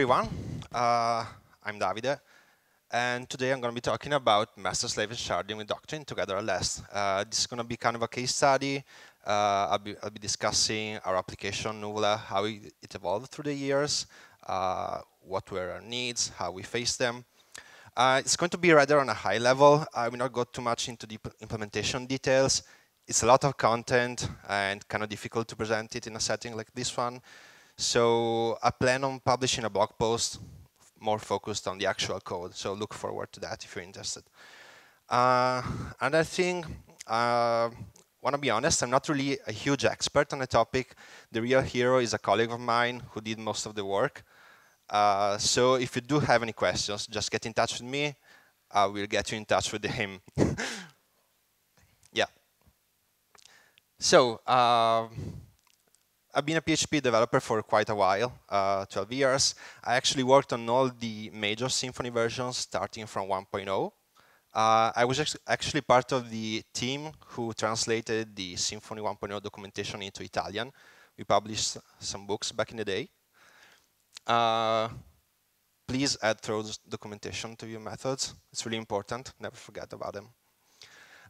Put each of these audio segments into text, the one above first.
Everyone. Uh, I'm Davide, and today I'm going to be talking about master-slave sharding with Doctrine together at last. Uh, this is going to be kind of a case study. Uh, I'll, be, I'll, be, discussing our application, Nuvola, how it, it evolved through the years, uh, what were our needs, how we faced them. Uh, it's going to be rather on a high level. I will not go too much into the implementation details. It's a lot of content and kind of difficult to present it in a setting like this one. So I plan on publishing a blog post more focused on the actual code. So look forward to that if you're interested. Uh, another thing, uh, want to be honest, I'm not really a huge expert on the topic. The real hero is a colleague of mine who did most of the work. Uh, so if you do have any questions, just get in touch with me. I will get you in touch with him. yeah. So, uh, I've been a PHP developer for quite a while, uh, 12 years. I actually worked on all the major Symfony versions starting from 1.0. Uh, I was actually part of the team who translated the Symfony 1.0 documentation into Italian. We published some books back in the day. Uh, please add throws documentation to your methods. It's really important. Never forget about them.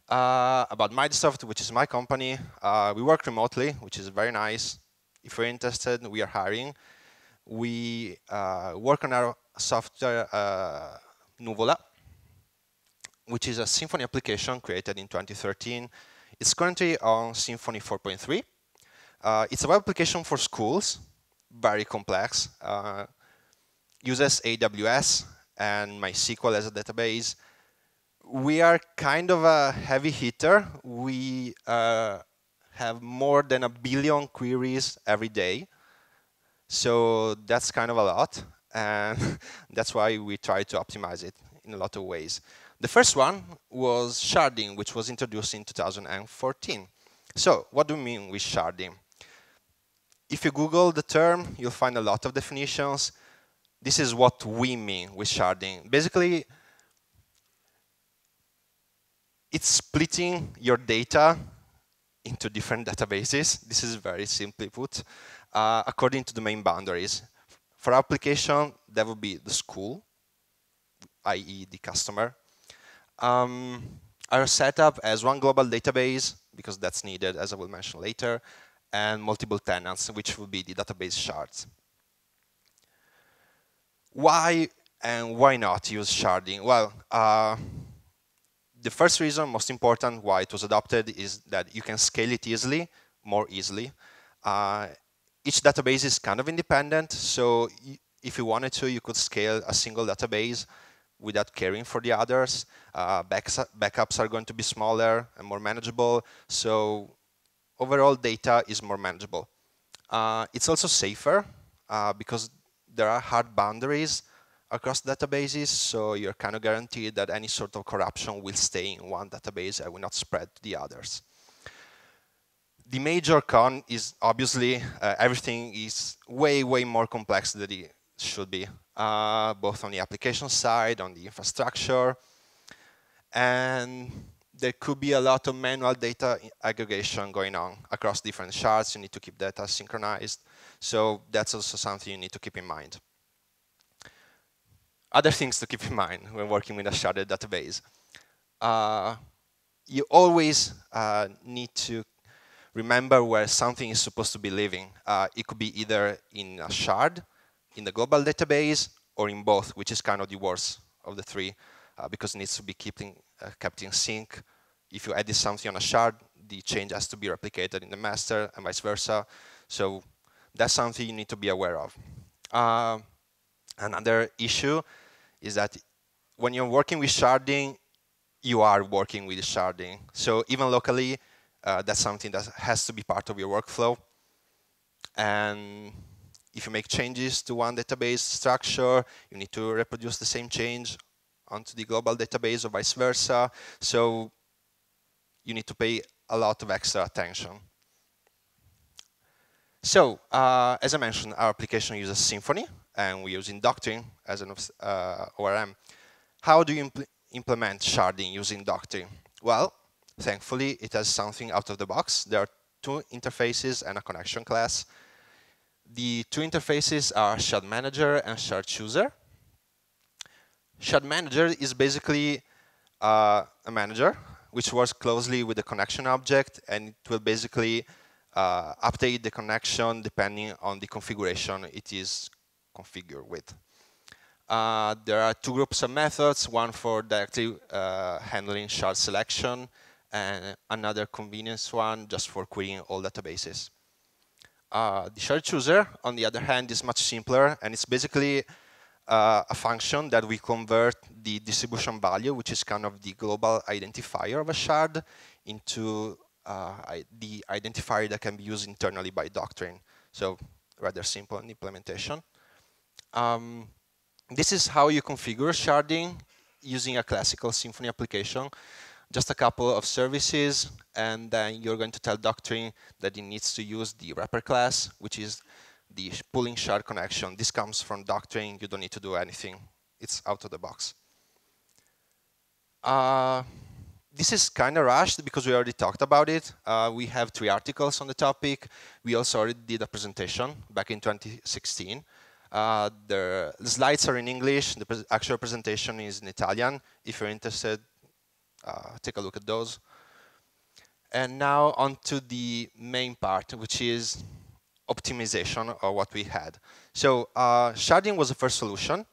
Uh, about Madisoft, which is my company, uh, we work remotely, which is very nice if you're interested, we are hiring. We uh, work on our software uh, Nuvola, which is a Symfony application created in 2013. It's currently on Symfony 4.3. Uh, it's a web application for schools, very complex. Uh, uses AWS and MySQL as a database. We are kind of a heavy hitter. We uh, have more than a billion queries every day. So that's kind of a lot. And that's why we try to optimize it in a lot of ways. The first one was sharding, which was introduced in 2014. So what do we mean with sharding? If you Google the term, you'll find a lot of definitions. This is what we mean with sharding. Basically, it's splitting your data into different databases. This is very simply put, uh, according to the main boundaries. For our application, that would be the school, i.e. the customer. Um, our setup as one global database, because that's needed, as I will mention later, and multiple tenants, which will be the database shards. Why and why not use sharding? Well, uh, the first reason, most important, why it was adopted is that you can scale it easily, more easily. Uh, each database is kind of independent, so if you wanted to, you could scale a single database without caring for the others. Uh, backups are going to be smaller and more manageable, so overall data is more manageable. Uh, it's also safer uh, because there are hard boundaries across databases, so you're kind of guaranteed that any sort of corruption will stay in one database and will not spread to the others. The major con is obviously uh, everything is way, way more complex than it should be, uh, both on the application side, on the infrastructure, and there could be a lot of manual data aggregation going on across different shards. You need to keep data synchronized. So that's also something you need to keep in mind. Other things to keep in mind when working with a sharded database. Uh, you always uh, need to remember where something is supposed to be living. Uh, it could be either in a shard, in the global database, or in both, which is kind of the worst of the three, uh, because it needs to be uh, kept in sync. If you edit something on a shard, the change has to be replicated in the master, and vice versa. So that's something you need to be aware of. Uh, another issue is that when you're working with sharding, you are working with sharding. So even locally, uh, that's something that has to be part of your workflow. And if you make changes to one database structure, you need to reproduce the same change onto the global database or vice versa. So you need to pay a lot of extra attention. So, uh, as I mentioned, our application uses Symfony, and we're using Doctrine as an uh, ORM. How do you impl implement sharding using Doctrine? Well, thankfully, it has something out of the box. There are two interfaces and a connection class. The two interfaces are Shard Manager and Shard Chooser. Shard Manager is basically uh, a manager which works closely with the connection object, and it will basically uh, update the connection depending on the configuration it is configured with. Uh, there are two groups of methods, one for directly uh, handling shard selection and another convenience one just for querying all databases. Uh, the shard chooser, on the other hand, is much simpler and it's basically uh, a function that we convert the distribution value, which is kind of the global identifier of a shard, into uh, the identifier that can be used internally by Doctrine. So rather simple in implementation. Um, this is how you configure sharding using a classical Symfony application. Just a couple of services, and then you're going to tell Doctrine that it needs to use the wrapper class, which is the pooling shard connection. This comes from Doctrine. You don't need to do anything. It's out of the box. Uh, this is kind of rushed because we already talked about it. Uh, we have three articles on the topic. We also already did a presentation back in 2016. Uh, the, slides are in English. The pre actual presentation is in Italian. If you're interested, uh, take a look at those. And now on to the main part, which is optimization of what we had. So uh, sharding was the first solution.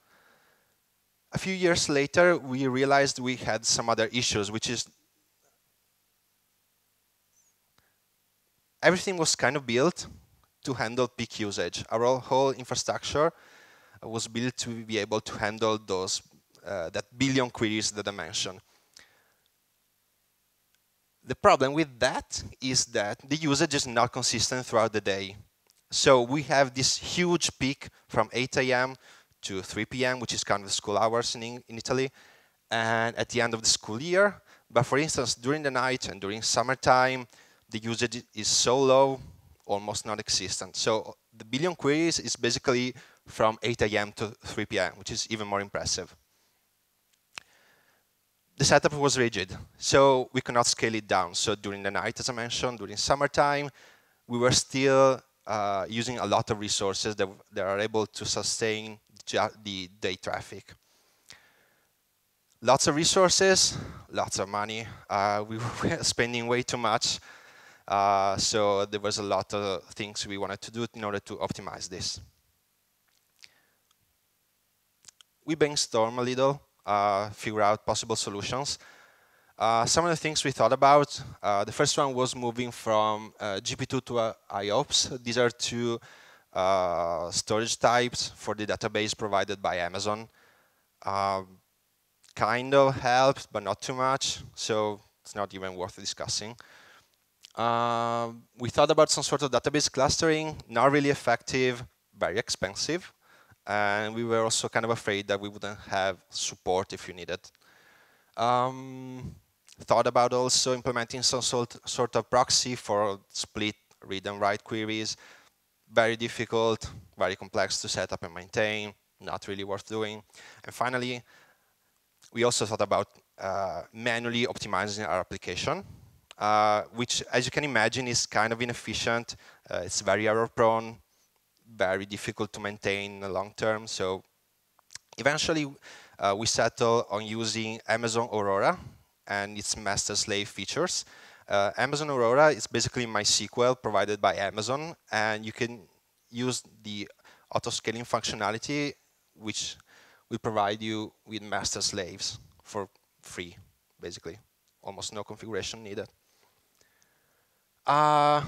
A few years later, we realized we had some other issues, which is everything was kind of built to handle peak usage. Our whole infrastructure was built to be able to handle those uh, that billion queries that I mentioned. The problem with that is that the usage is not consistent throughout the day. So we have this huge peak from 8 a.m. to 3 p.m., which is kind of school hours in, in Italy, and at the end of the school year. But for instance, during the night and during summertime, the usage is so low, almost non-existent. So the billion queries is basically from 8 a.m. to 3 p.m., which is even more impressive. The setup was rigid, so we could not scale it down. So during the night, as I mentioned, during summertime, we were still uh, using a lot of resources that, that are able to sustain the day traffic. Lots of resources, lots of money. Uh, we were spending way too much. Uh, so there was a lot of things we wanted to do in order to optimize this. We brainstorm a little, uh, figure out possible solutions. Uh, some of the things we thought about, uh, the first one was moving from uh, GP2 to uh, IOPS. These are two storage types for the database provided by Amazon. Um, kind of helped, but not too much, so it's not even worth discussing. Um, we thought about some sort of database clustering, not really effective, very expensive, and we were also kind of afraid that we wouldn't have support if you needed. Um, thought about also implementing some sort, sort of proxy for split read and write queries. Very difficult, very complex to set up and maintain, not really worth doing. And finally, we also thought about uh, manually optimizing our application, uh, which, as you can imagine, is kind of inefficient. Uh, it's very error prone, very difficult to maintain long term. So eventually, uh, we settle on using Amazon Aurora, and its master-slave features. Uh, Amazon Aurora is basically MySQL provided by Amazon, and you can use the auto-scaling functionality, which will provide you with master slaves for free, basically. Almost no configuration needed. Uh,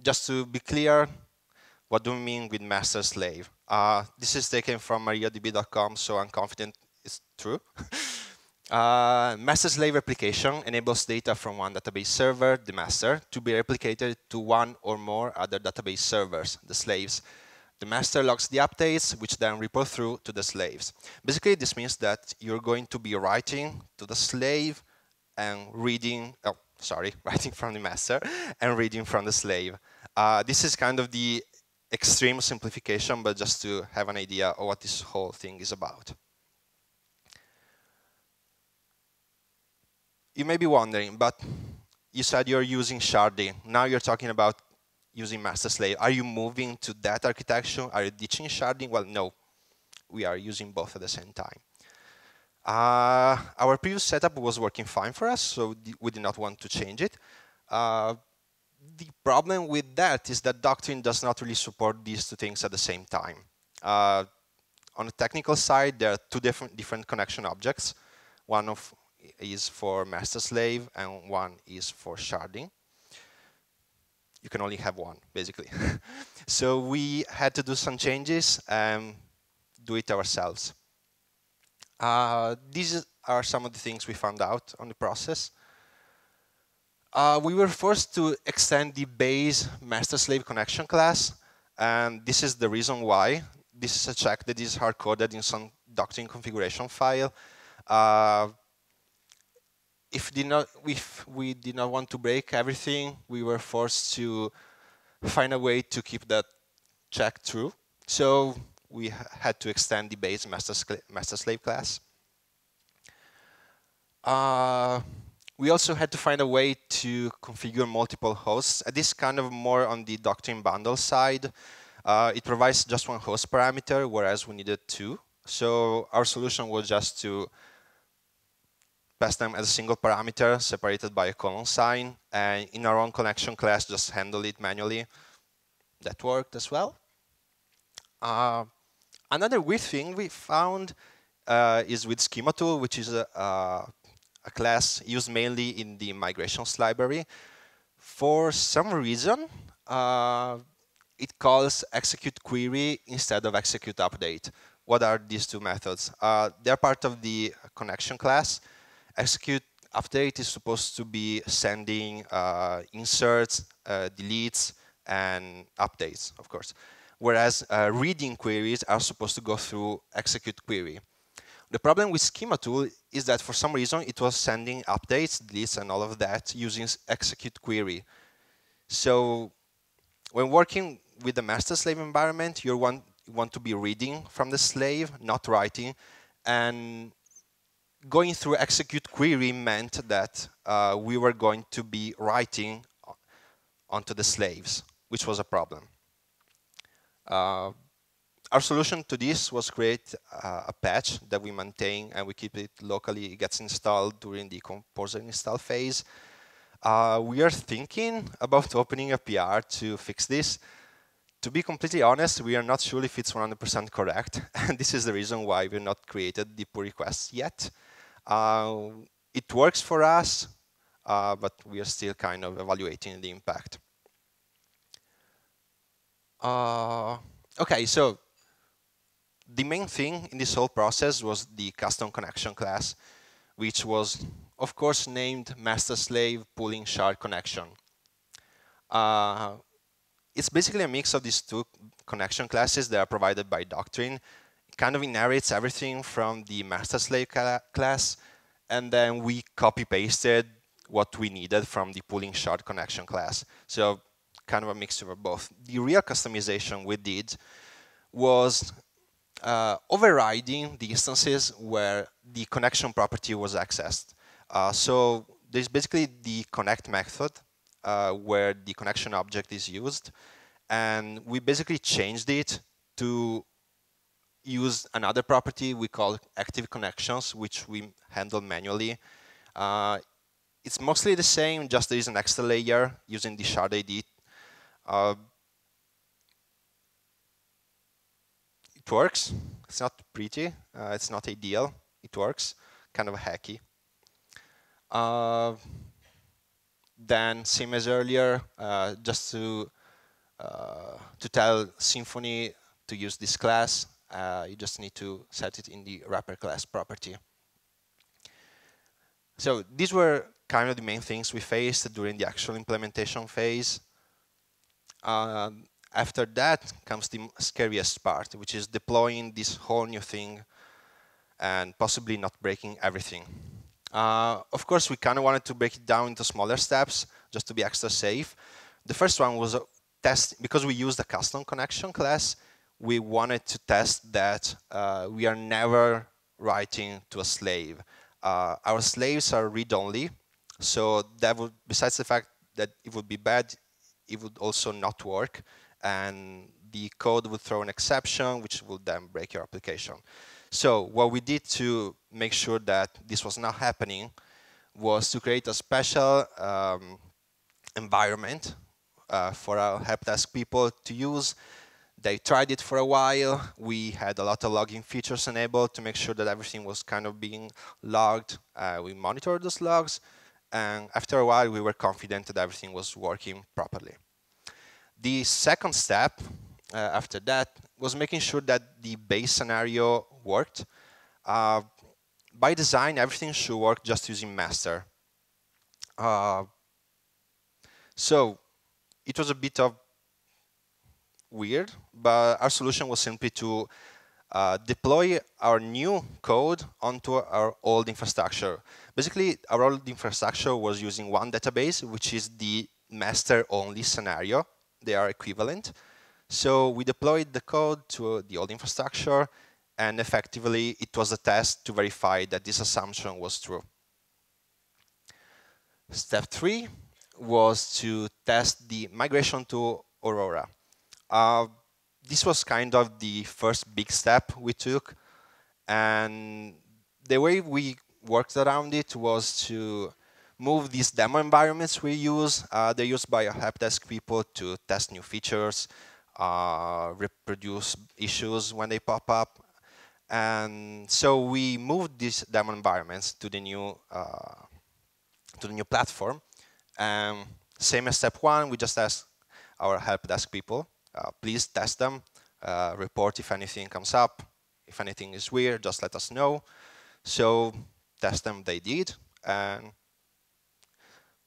just to be clear, what do we mean with master slave? Uh, this is taken from mariadb.com, so I'm confident it's true. Uh, master-slave replication enables data from one database server, the master, to be replicated to one or more other database servers, the slaves. The master logs the updates, which then ripple through to the slaves. Basically, this means that you're going to be writing to the slave and reading, oh, sorry, writing from the master and reading from the slave. Uh, this is kind of the extreme simplification, but just to have an idea of what this whole thing is about. you may be wondering, but you said you're using sharding. Now you're talking about using master slave. Are you moving to that architecture? Are you ditching sharding? Well, no. We are using both at the same time. Uh, our previous setup was working fine for us, so we did not want to change it. Uh, the problem with that is that Doctrine does not really support these two things at the same time. Uh, on the technical side, there are two different different connection objects. One of is for master slave and one is for sharding. You can only have one, basically. so we had to do some changes and do it ourselves. Uh, these are some of the things we found out on the process. Uh, we were forced to extend the base master-slave connection class, and this is the reason why. This is a check that is hard-coded in some doctrine configuration file. Uh, if, not, if we did not want to break everything, we were forced to find a way to keep that check true. So we had to extend the base master, master slave class. Uh, we also had to find a way to configure multiple hosts. Uh, this kind of more on the Doctrine bundle side. Uh, it provides just one host parameter, whereas we needed two. So our solution was just to pass them as a single parameter separated by a colon sign, and in our own connection class, just handle it manually. That worked as well. Uh, another weird thing we found uh, is with schema tool, which is a, a, class used mainly in the migrations library. For some reason, uh, it calls execute query instead of execute update. What are these two methods? Uh, they're part of the connection class, execute update is supposed to be sending uh, inserts, uh, deletes, and updates, of course. Whereas uh, reading queries are supposed to go through execute query. The problem with schema tool is that for some reason it was sending updates, deletes, and all of that using execute query. So when working with the master slave environment, you want, want to be reading from the slave, not writing. And going through execute query meant that uh, we were going to be writing onto the slaves, which was a problem. Uh, our solution to this was create uh, a patch that we maintain and we keep it locally. It gets installed during the composer install phase. Uh, we are thinking about opening a PR to fix this. To be completely honest, we are not sure if it's 100% correct. and this is the reason why we've not created the pull requests yet. Uh, it works for us, uh, but we are still kind of evaluating the impact. Uh, okay, so the main thing in this whole process was the custom connection class, which was, of course, named master-slave pooling shard connection. Uh, it's basically a mix of these two connection classes that are provided by Doctrine It kind of inherits everything from the master slave class, and then we copy pasted what we needed from the pooling shard connection class. So kind of a mixture of both. The real customization we did was uh, overriding the instances where the connection property was accessed. Uh, so there's basically the connect method uh, where the connection object is used. And we basically changed it to use another property we call active connections, which we handle manually. Uh, it's mostly the same, just there is an extra layer using the shard ID. Uh, it works. It's not pretty. Uh, it's not ideal. It works. Kind of hacky. Uh, then, same as earlier, uh, just to uh, to tell Symfony to use this class, uh, you just need to set it in the wrapper class property. So these were kind of the main things we faced during the actual implementation phase. Uh, after that comes the scariest part, which is deploying this whole new thing and possibly not breaking everything. Uh, of course, we kind of wanted to break it down into smaller steps just to be extra safe. The first one was test, because we used a custom connection class, we wanted to test that uh, we are never writing to a slave. Uh, our slaves are read-only, so that would, besides the fact that it would be bad it would also not work, and the code would throw an exception, which would then break your application. So what we did to make sure that this was not happening was to create a special um, environment uh, for our help desk people to use. They tried it for a while. We had a lot of logging features enabled to make sure that everything was kind of being logged. Uh, we monitored those logs. And after a while, we were confident that everything was working properly. The second step uh, after that was making sure that the base scenario worked. Uh, by design, everything should work just using master. Uh, so it was a bit of weird, but our solution was simply to uh, deploy our new code onto our old infrastructure. Basically, our old infrastructure was using one database, which is the master-only scenario. They are equivalent. So we deployed the code to the old infrastructure, and effectively, it was a test to verify that this assumption was true. Step three was to test the migration to Aurora. Uh, this was kind of the first big step we took. And the way we worked around it was to move these demo environments we use. Uh, they're used by our help desk people to test new features, uh, reproduce issues when they pop up. And so we moved these demo environments to the new uh, to the new platform. Um, same as step one, we just asked our help desk people please test them, uh, report if anything comes up. If anything is weird, just let us know. So test them, they did. And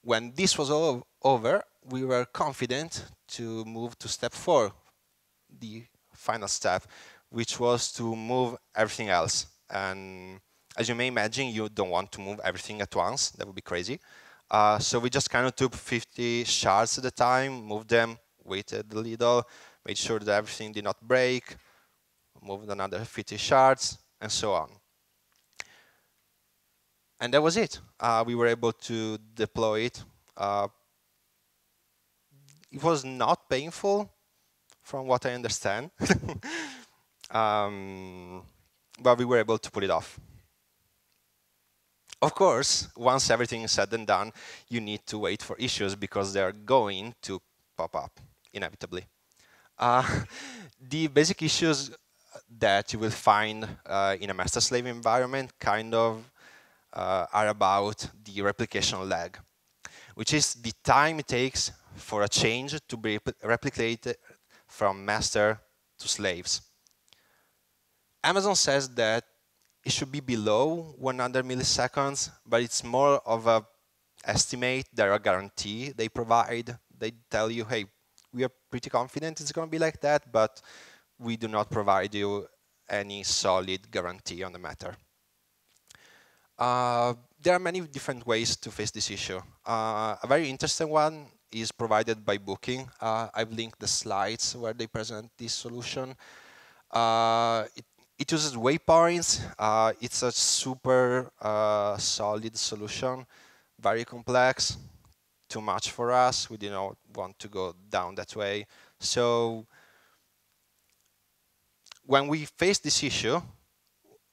when this was all over, we were confident to move to step four, the final step, which was to move everything else. And as you may imagine, you don't want to move everything at once. That would be crazy. Uh, so we just kind of took 50 shards at a time, moved them waited a little, made sure that everything did not break, moved another 50 shards, and so on. And that was it. Uh, we were able to deploy it. Uh, it was not painful, from what I understand. um, but we were able to pull it off. Of course, once everything is said and done, you need to wait for issues because they're going to pop up inevitably. Uh, the basic issues that you will find uh, in a master-slave environment kind of uh, are about the replication lag, which is the time it takes for a change to be replicated from master to slaves. Amazon says that it should be below 100 milliseconds, but it's more of a estimate, they're a guarantee they provide. They tell you, hey, we are pretty confident it's going to be like that, but we do not provide you any solid guarantee on the matter. Uh, there are many different ways to face this issue. Uh, a very interesting one is provided by Booking. Uh, I've linked the slides where they present this solution. Uh, it, it, uses waypoints. Uh, it's a super uh, solid solution, very complex too much for us. We did not want to go down that way. So when we face this issue,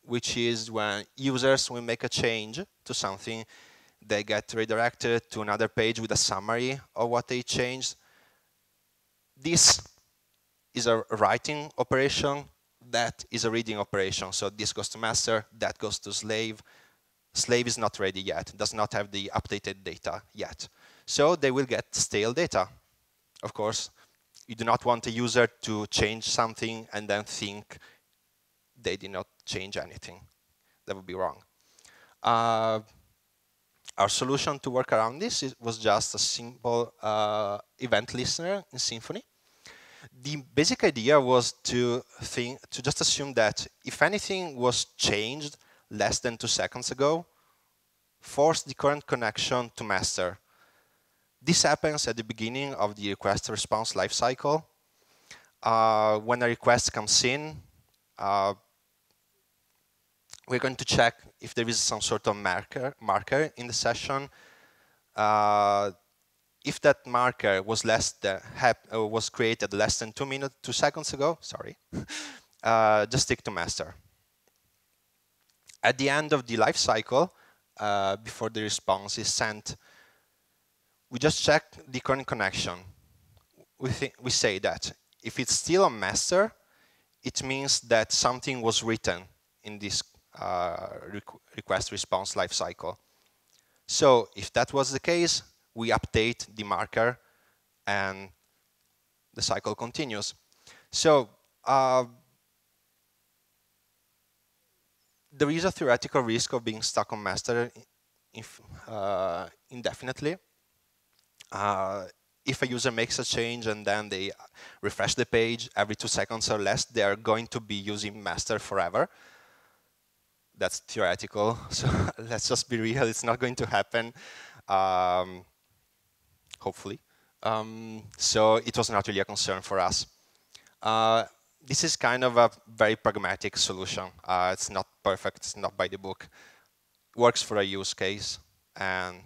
which is when users will make a change to something, they get redirected to another page with a summary of what they changed. This is a writing operation, that is a reading operation. So this goes to master, that goes to slave. Slave is not ready yet, does not have the updated data yet. So they will get stale data. Of course, you do not want a user to change something and then think they did not change anything. That would be wrong. Uh, our solution to work around this was just a simple uh, event listener in Symfony. The basic idea was to think, to just assume that if anything was changed less than two seconds ago, force the current connection to master this happens at the beginning of the request response lifecycle. Uh, when a request comes in, uh, we're going to check if there is some sort of marker, marker in the session. Uh, if that marker was less than uh, was created less than two minutes, two seconds ago, sorry, uh, just stick to master. At the end of the life cycle, uh, before the response is sent, we just check the current connection. We, we say that if it's still a master, it means that something was written in this uh, requ request response lifecycle. So if that was the case, we update the marker and the cycle continues. So uh, there is a theoretical risk of being stuck on master if, uh, indefinitely. Uh, if a user makes a change and then they refresh the page every two seconds or less, they are going to be using master forever. That's theoretical, so let's just be real, it's not going to happen. Um, hopefully. Um, so it was not really a concern for us. Uh, this is kind of a very pragmatic solution. Uh, it's not perfect, it's not by the book. Works for a use case, and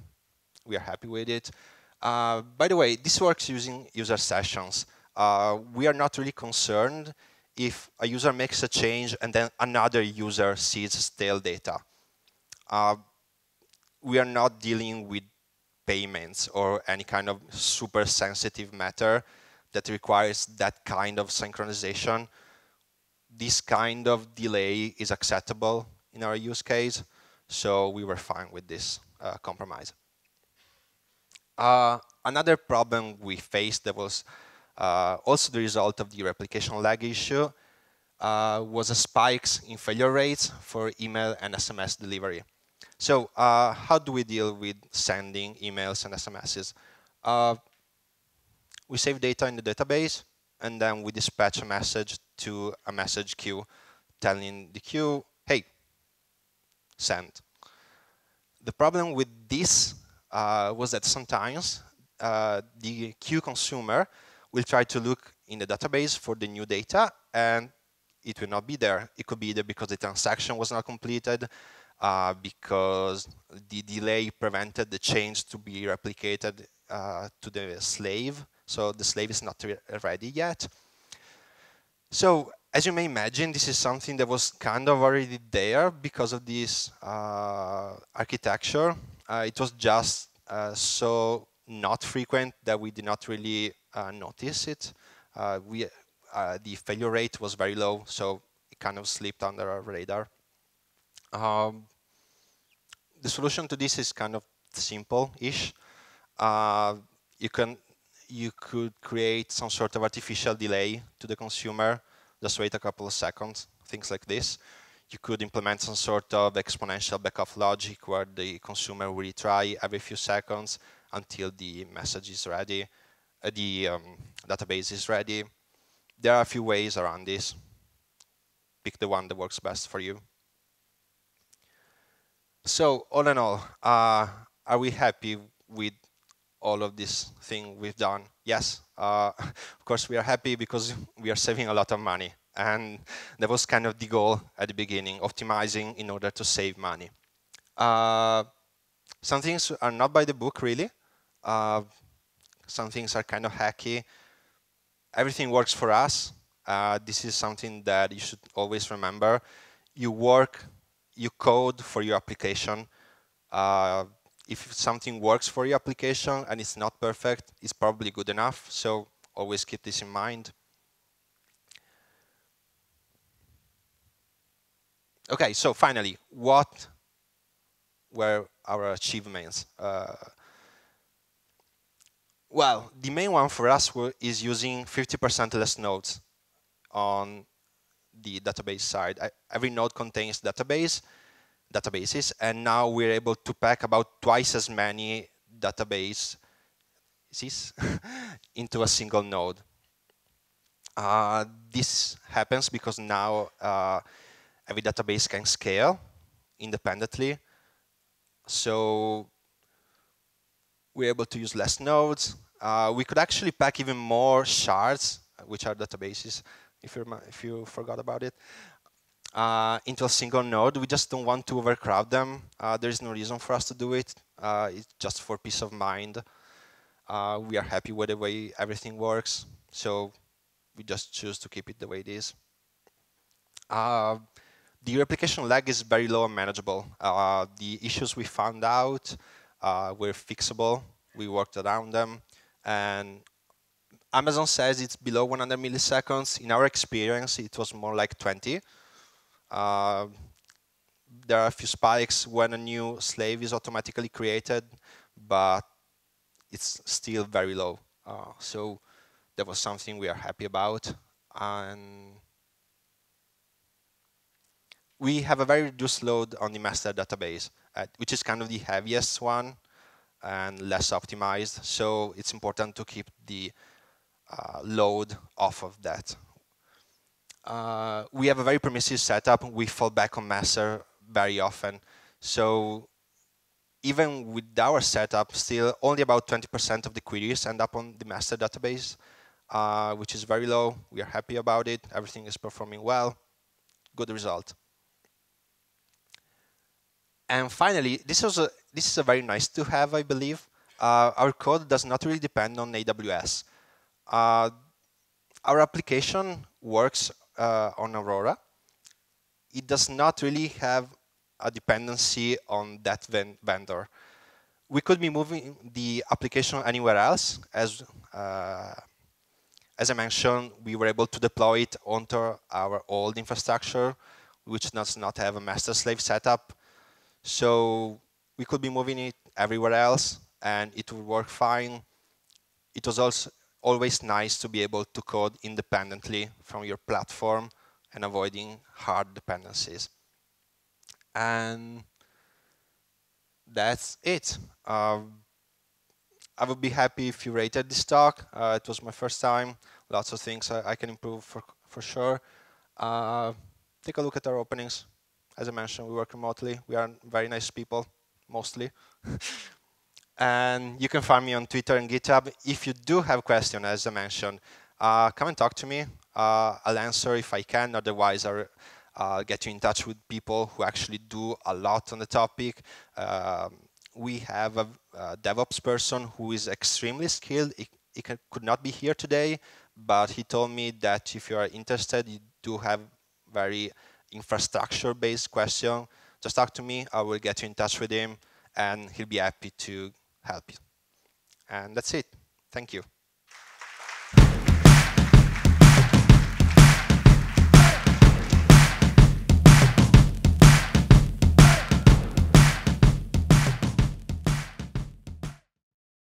we are happy with it. Uh, by the way, this works using user sessions. Uh, we are not really concerned if a user makes a change and then another user sees stale data. Uh, we are not dealing with payments or any kind of super sensitive matter that requires that kind of synchronization. This kind of delay is acceptable in our use case, so we were fine with this uh, compromise. Uh, another problem we faced that was uh, also the result of the replication lag issue uh, was a spikes in failure rates for email and SMS delivery. So uh, how do we deal with sending emails and SMSs? We save data in the database, and then we dispatch a message to a message queue telling the queue, hey, send. The problem with this uh, was that sometimes uh, the queue consumer will try to look in the database for the new data, and it will not be there. It could be either because the transaction was not completed, uh, because the delay prevented the change to be replicated uh, to the slave. So the slave is not re ready yet. So as you may imagine, this is something that was kind of already there because of this uh, architecture. Uh, it was just uh, so not frequent that we did not really uh, notice it. we, the failure rate was very low, so it kind of slipped under our radar. Um, the solution to this is kind of simple-ish. Uh, you can you could create some sort of artificial delay to the consumer, just wait a couple of seconds, things like this. You could implement some sort of exponential backoff logic where the consumer will retry every few seconds until the message is ready, uh, the um, database is ready. There are a few ways around this. Pick the one that works best for you. So all in all, uh, are we happy with all of this thing we've done? Yes, uh, of course we are happy because we are saving a lot of money. And that was kind of the goal at the beginning, optimizing in order to save money. Uh, some things are not by the book, really. Uh, some things are kind of hacky. Everything works for us. Uh, this is something that you should always remember. You work you code for your application. If something works for your application and it's not perfect, it's probably good enough. So always keep this in mind. Okay, so finally, what were our achievements? Uh, well, the main one for us is using 50% less nodes on the database side. I, every node contains database, databases, and now we're able to pack about twice as many databases into a single node. Uh, this happens because now uh, every database can scale independently. So we're able to use less nodes. Uh, we could actually pack even more shards, which are databases, if, you if you forgot about it, uh, into a single node. We just don't want to overcrowd them. Uh, there is no reason for us to do it. Uh, it's just for peace of mind. Uh, we are happy with the way everything works, so we just choose to keep it the way it is. Uh, the replication lag is very low and manageable. Uh, the issues we found out were fixable. We worked around them. And Amazon says it's below 100 milliseconds. In our experience, it was more like 20. Uh, there are a few spikes when a new slave is automatically created, but it's still very low. Uh, so that was something we are happy about. And we have a very reduced load on the master database, uh, which is kind of the heaviest one and less optimized. So it's important to keep the uh, load off of that. Uh, we have a very permissive setup. We fall back on master very often. So even with our setup, still only about 20% of the queries end up on the master database, uh, which is very low. We are happy about it. Everything is performing well. Good result. And finally, this, was a, this is a very nice to have, I believe. Uh, our code does not really depend on AWS. Uh, our application works uh, on Aurora. It does not really have a dependency on that vendor. We could be moving the application anywhere else. As, uh, as I mentioned, we were able to deploy it onto our old infrastructure, which does not have a master-slave setup. So we could be moving it everywhere else, and it would work fine. It was also always nice to be able to code independently from your platform and avoiding hard dependencies. And that's it. Um, I would be happy if you rated this talk. Uh, it was my first time. Lots of things I, I can improve for, for sure. Uh, take a look at our openings. As I mentioned, we work remotely. We are very nice people, mostly. and you can find me on Twitter and GitHub. If you do have questions, as I mentioned, uh, come and talk to me. Uh, I'll answer if I can. Otherwise, I'll uh, get you in touch with people who actually do a lot on the topic. Um, we have a, a, DevOps person who is extremely skilled. He, he can, could not be here today, but he told me that if you are interested, you do have very infrastructure-based question, just talk to me. I will get you in touch with him, and he'll be happy to help you. And that's it. Thank you.